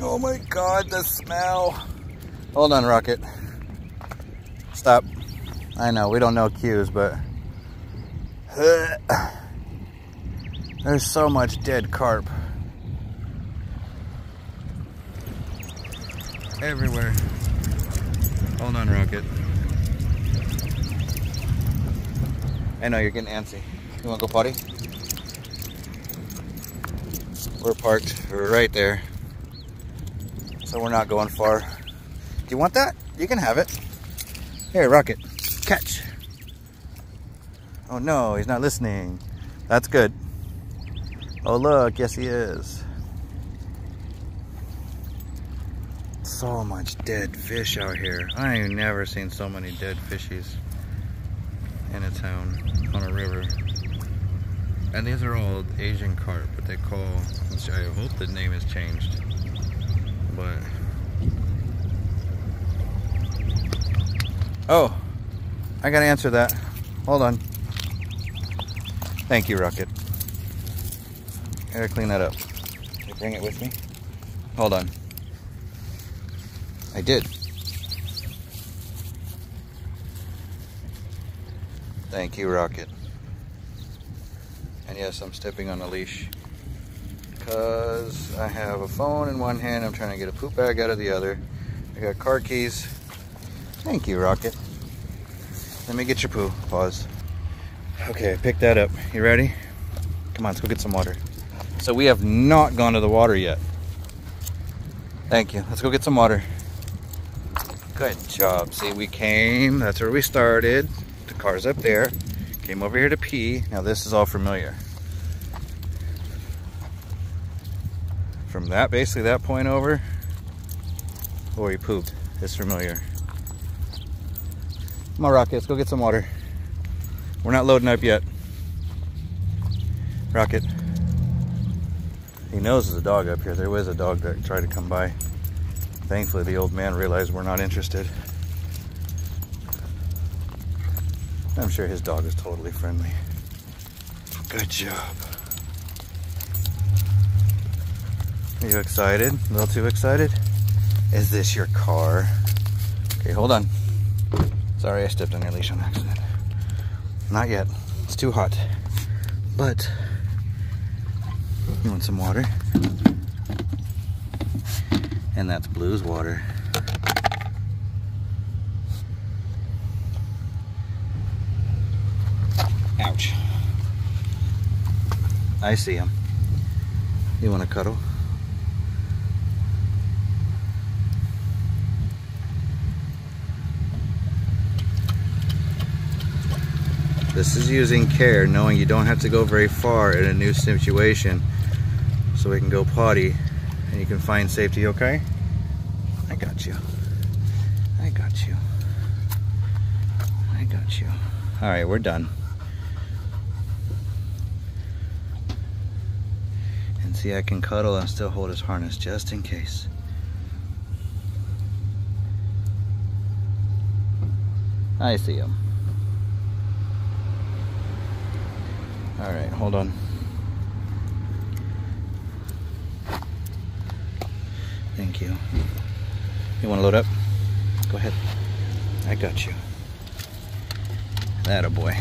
Oh my god, the smell. Hold on, Rocket. Stop. I know, we don't know cues, but... There's so much dead carp. Everywhere. Hold on, Rocket. I know you're getting antsy. You wanna go potty? We're parked right there. So we're not going far. Do you want that? You can have it. Here, Rocket. Catch. Oh no, he's not listening. That's good. Oh look, yes he is. So much dead fish out here. I ain't never seen so many dead fishies in a town on a river. And these are all Asian carp, but they call, I hope the name has changed. But, oh, I gotta answer that. Hold on. Thank you, Rocket. Gotta clean that up. bring it with me? Hold on. I did. Thank you, Rocket. And yes, I'm stepping on a leash because I have a phone in one hand. I'm trying to get a poop bag out of the other. I got car keys. Thank you, Rocket. Let me get your poo. Pause. Okay, pick that up. You ready? Come on, let's go get some water. So we have not gone to the water yet. Thank you. Let's go get some water. Good job. See, we came. That's where we started. The car's up there. Came over here to pee. Now this is all familiar. From that, basically that point over, where he pooped, It's familiar. Come on, Rocket, let's go get some water. We're not loading up yet. Rocket. He knows there's a dog up here. There was a dog that tried to come by. Thankfully, the old man realized we're not interested. I'm sure his dog is totally friendly. Good job. Are you excited? A little too excited? Is this your car? Okay, hold on. Sorry I stepped on your leash on accident. Not yet. It's too hot. But, you want some water? And that's Blue's water. Ouch. I see him. You want to cuddle? This is using care, knowing you don't have to go very far in a new situation so we can go potty and you can find safety, okay? I got you. I got you. I got you. All right, we're done. And see, I can cuddle and still hold his harness just in case. I see him. All right, hold on. Thank you. You want to load up? Go ahead. I got you. That a boy.